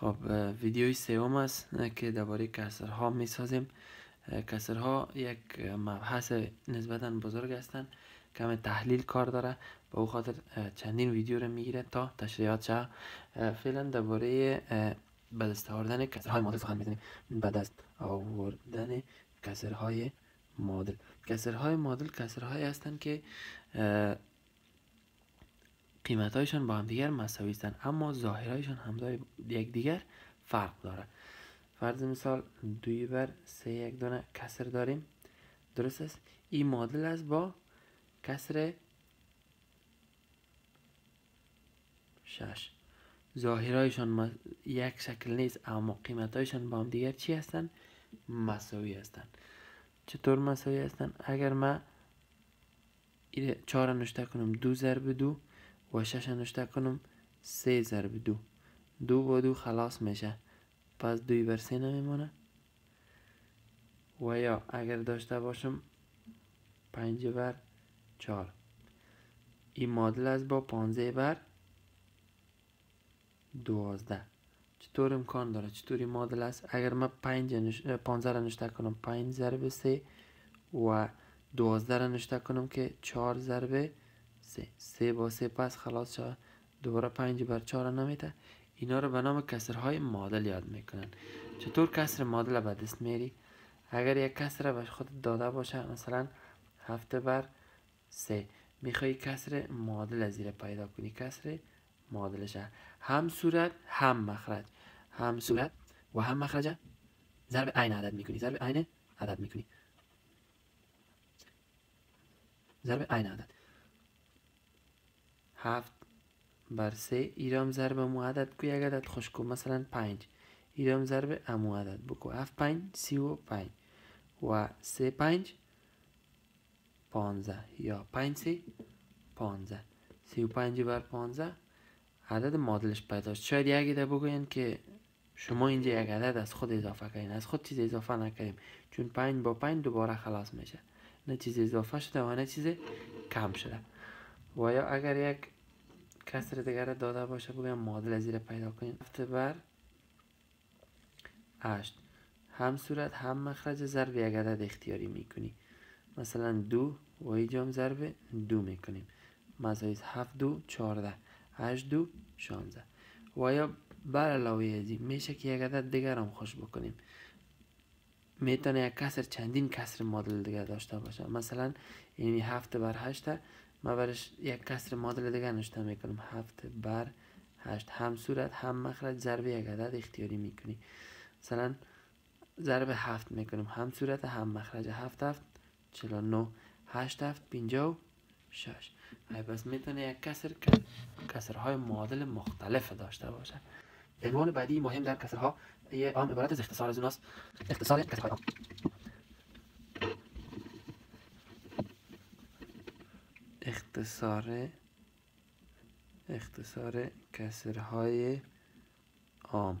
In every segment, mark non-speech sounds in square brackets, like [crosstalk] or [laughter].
خب ویدیوی سوم است که درباره کسرها می سازیم کسرها یک مبحث نسبتا بزرگ هستند کم تحلیل کار داره. به او خاطر چندین ویدیو رو می‌گیره تا تشریحات چه فعلا درباره به دست آوردن کسرهای مادل سخن می‌زنیم. به دست آوردن کسرهای مادل کسرهای مادل کسرهایی هستند که قیمت هایشان با هم دیگر مساوی هستند اما ظاهرهایشان هم یک دیگر فرق داره فرض مثال دوی بر سه یک دونه کسر داریم. درست است؟ این مادل است با کسر شش. ظاهرهایشان یک شکل نیست اما قیمتهایشان با هم دیگر چی هستند؟ مساوی هستند. چطور مساوی هستند؟ اگر ما چهار نشته کنم دو ضرب دو و شش نشته کنم سه ضرب دو. دو با دو خلاص میشه. پس دوی بر سه نمیمونه. و یا اگر داشته باشم پنج بر چهار. این معادل است با پانزه بر دوازده. چطور امکان داره؟ چطوری معادل است؟ اگر من پنج نش... پانزه را نشته کنم پنج ضرب سه و دوازده را نشته کنم که چهار ضرب سه سه با سه پس خلاص شد دوباره پنج بر چهار نمیته اینا رو به نام کسرهای معادل یاد می‌کنن. چطور کسر معادل به دست میری اگر یک کسر به خود داده باشه مثلا هفته بر سه می‌خوای کسر معادل زیر پیدا کنی. کسر معادلش هم صورت هم مخرج. هم صورت و هم مخرج. ضرب عین عدد می‌کنی. ضرب عین عدد می‌کنی. ضرب عین عدد. هفت. بر سه ایرام ضرب امو عدد. کو یک عدد خوش کو مثلا پنج. ایرام ضرب امو عدد. بکو. هفت پنج سی و پنج. و سه پنج پانزه یا پنج سی پانزه سی و پنج بر پانزه عدد مادلش پیداست شاید یک ایده بگوین که شما اینجا یک عدد از خود اضافه کنین از خود چیز اضافه نکنیم چون پنج با پنج دوباره خلاص میشه. نه چیز اضافه شده و نه چیز کم شده. و یا اگر یک کسر دیگر داده باشه بگویم معادل زیر پیدا کنیم هفته بر هشت. هم صورت هم مخرج ضرب یک عدد اختیاری می‌کنی. مثلا دو و ایجام ضرب دو می‌کنیم. مزایز هفت دو چارده هشت دو شانزه و یا بر علاوه ازی میشه که یک عدد دیگر هم خوش بکنیم. می‌تونه یک کسر چندین کسر مدل دیگر داشته باشه. مثلا یعنی هفت بر هشته ما برش یک کسر مدل دیگر نشته می‌کنم. هفت بر هشت هم صورت هم مخرج ضرب یک عدد اختیاری می‌کنی. مثلا ضرب هفت می‌کنیم هم صورت هم مخرج. هفت هفت چلا نو هشت هفت پینجا و شش. پس می‌تونه یک کسر کسرهای معادل مختلف داشته باشه. عنوان بعدی مهم در کسرها یه عام عبارت از اختصار از اوناست. اختصار کسرهای عام. اختصار اختصار کسرهای عام.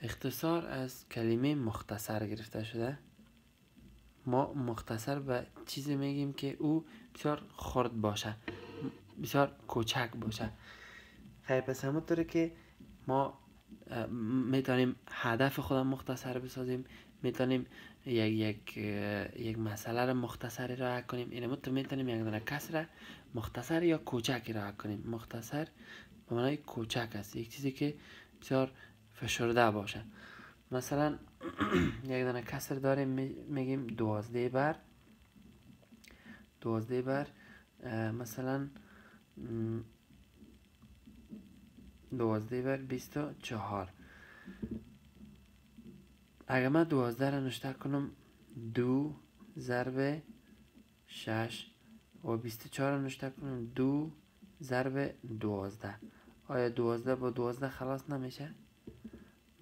اختصار از کلمه مختصر گرفته شده. ما مختصر به چیزی میگیم که او بسیار خرد باشه بسیار کوچک باشه. خیلی پس همونطوره که ما می‌تونیم هدف خودم مختصر بسازیم. می‌تونیم یک یک یک مسئله رو مختصری راه کنیم. این تو می‌تونیم یک دونه کسر مختصر یا کوچکی راه کنیم. مختصر به معنای کوچک است. یک چیزی که بسیار فشرده باشه. مثلا [clears throat] یک دونه کسر داریم میگیم دوازده بر. دوازده بر مثلا دوازده بر بیست و چهار. اگر من دوازده را نشته کنم دو ضرب شش. و بیست و چهار را نشته کنم دو ضرب دوازده. آیا دوازده با دوازده خلاص نمیشه؟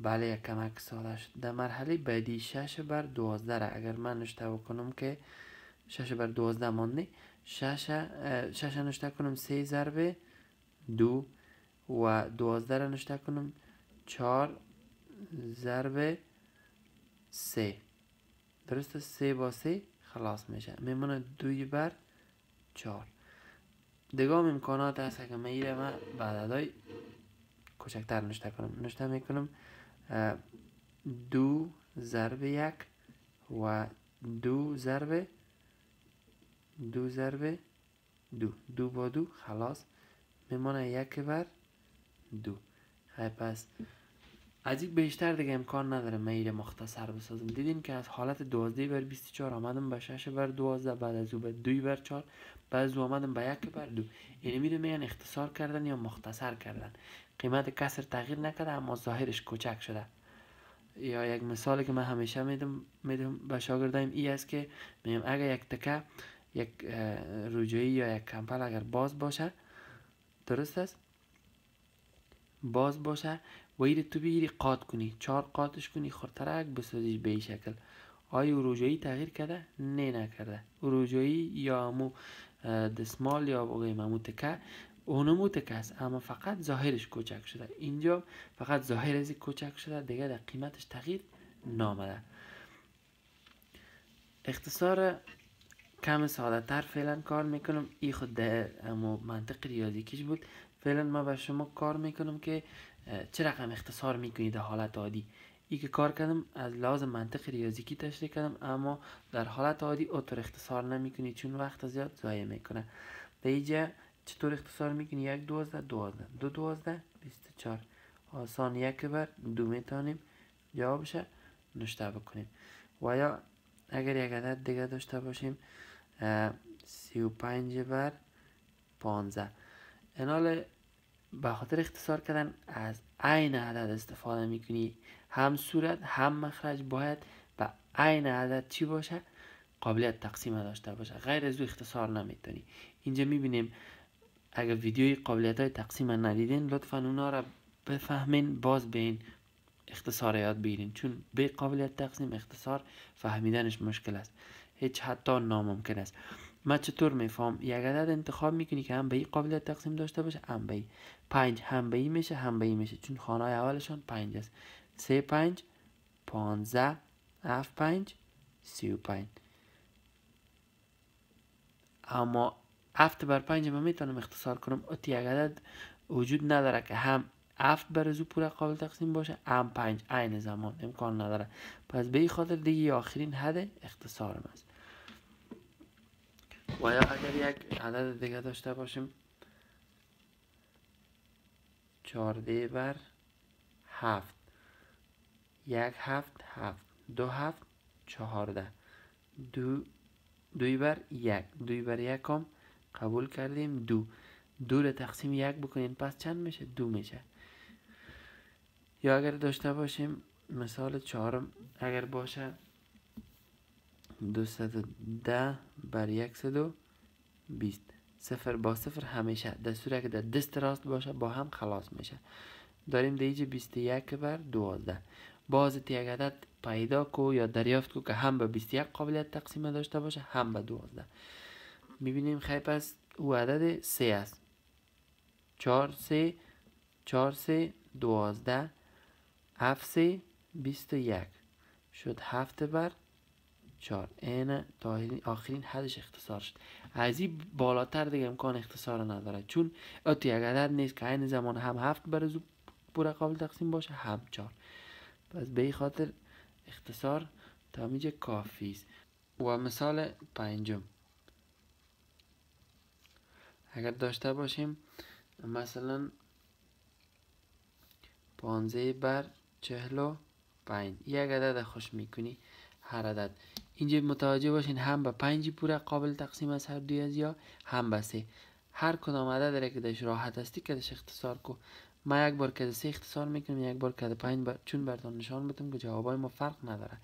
بله یک کمک ساده شد. در مرحله بعدی شش بر دوازده را اگر من نشته کنم که شش بر دوازده مانده شش, شش نشته کنم سه ضرب دو. و دوازده را نشته کنم چهار ضرب سه. درسته؟ سه با سه خلاص میشه. میمونه دوی بر چهار. دیگه امکانات هست که من ایره من بعد کوچکتر نشته کنم. نشته می‌کنم دو ضرب یک و دو ضرب دو ضرب دو. دو با دو خلاص میمانه یک بر دو. خیلی پس از این بیشتر دیگه امکان نداره میره مختصر بسازم دیدیم که از حالت دوازده بر 24 آمدم به 6 بر 12 بعد از او به 2 بر 4 بعد از او آمدم به 1 بر 2 یعنی میره میگن اختصار کردن یا مختصر کردن. قیمت کسر تغییر نکرده اما ظاهرش کوچک شده. یا یک مثالی که من همیشه میدم میدم به شاگردایم ای است که میگم اگر یک تکه یک رجوعی یا یک کمپل اگر باز باشه درست است؟ باز باشه. و ایره تو بیری قاط کنی چهار قاطش کنی خورترک بسازیش به این شکل. آیا روجایی تغییر کرده؟ نه نکرده. روجایی یا امو دسمال یا بگویم امو تکه اونمو تکه است اما فقط ظاهرش کوچک شده. اینجا فقط ظاهر از کوچک شده دیگه در قیمتش تغییر نامده. اختصار کم ساده تر فعلا کار می‌کنم. ای خود در منطق ریاضی کش بود. فعلا ما به شما کار می‌کنم که چه رقم اختصار می‌کنید در حالت عادی؟ ای که کار کردم از لازم منطق ریاضیکی تشریح کردم اما در حالت عادی اوتر اختصار نمی‌کنی چون وقت زیاد ضایع می‌کنه. در اینجا چطور اختصار می‌کنی؟ یک دوازده دوازده. دو دوازده بیست چار آسان یک بر دو می‌تونیم جوابش نشته بکنیم و یا اگر یک عدد دیگه داشته باشیم سی و پنج بر پانزه انال به خاطر اختصار کردن از عین عدد استفاده می‌کنی. هم صورت هم مخرج باید به عین عدد چی باشه؟ قابلیت تقسیم داشته باشه. غیر از او اختصار نمی‌تونی. اینجا می‌بینیم اگر ویدیوی قابلیت های تقسیم ندیدین لطفا اونا را بفهمین باز به این اختصار یاد بگیرین. چون به قابلیت تقسیم اختصار فهمیدنش مشکل است. هیچ حتی ناممکن است. من چطور میفهم؟ یک عدد انتخاب می‌کنی که هم به این قابلیت تقسیم داشته باشه هم به پنج هم به میشه هم به میشه. چون خانه اولشان پنج است. سه پنج پانزه اف پنج سی و پنج. اما هفت بر پنج من می‌تونم اختصار کنم. اتی یک عدد وجود نداره که هم هفت بر زو پوره قابل تقسیم باشه هم پنج. عین زمان امکان نداره. پس به این خاطر دیگه آخرین حد اختصارم است. و یا اگر یک عدد دیگه داشته باشیم چارده بر هفت. یک هفت هفت. دو هفت چهارده. دو دوی بر یک. دوی بر یک هم قبول کردیم دو. دو رو تقسیم یک بکنیم پس چند میشه؟ دو میشه. یا اگر داشته باشیم مثال چهارم اگر باشه دوصد ده بر یکصد و بیست. صفر با صفر همیشه. در صورت که در دست راست باشه با هم خلاص میشه. داریم دیجه بیست یک بر دوازده. باز یک عدد پیدا کو یا دریافت کو که هم به بیست یک قابلیت تقسیم داشته باشه هم به دوازده. می‌بینیم خیلی پس او عدد سه است. چهار سه چهار سه دوازده هفت سه بیست و یک. شد هفت بر چهار. این تا آخرین حدش اختصار شد. از این بالاتر دیگه امکان اختصار نداره. چون اتو یک عدد نیست که این زمان هم هفت بر زو پوره قابل تقسیم باشه هم چهار. پس به خاطر اختصار تا کافی است. و مثال پنجم. اگر داشته باشیم مثلا پانزه بر چهل پنج. یک عدد خوش می‌کنی. هر عدد اینجا متوجه باشین هم به پنج پوره قابل تقسیم از هر دوی از یا هم به سه. هر کدام عدد داره که دش راحت هستی که دش اختصار کو. ما یک بار که سه اختصار می‌کنم یک بار که پنج بر... چون براتون نشان بدم که جوابای ما فرق نداره.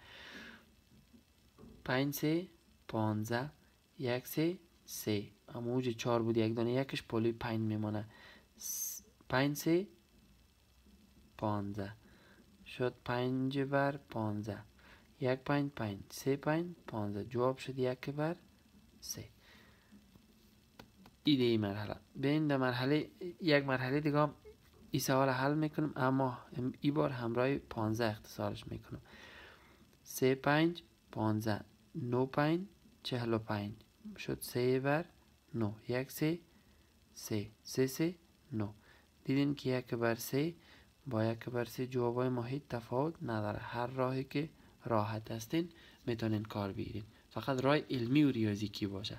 پنج سه پانزه یک سه سه. اما اوج چهار بود یک دانه یکش پولی پنج میمانه. پنج سه پانزه شد پنج بر پانزه یک پنج پنج سه پنج پانزه جواب شد یک بر سه ایده ای مرحله بین در مرحله یک مرحله دیگه ای سوال حل می‌کنم اما ای بار همراه پانزه اختصارش می‌کنم سه پنج پانزه نو پنج چهل و پنج شد سه بر نو یک سه سه سه سه نو دیدین که یک بر سه با یک بر سه جوابای محیط تفاوت نداره هر راهی که راحت هستین می‌تونین کار بگیرین. فقط راه علمی و ریاضیکی باشه.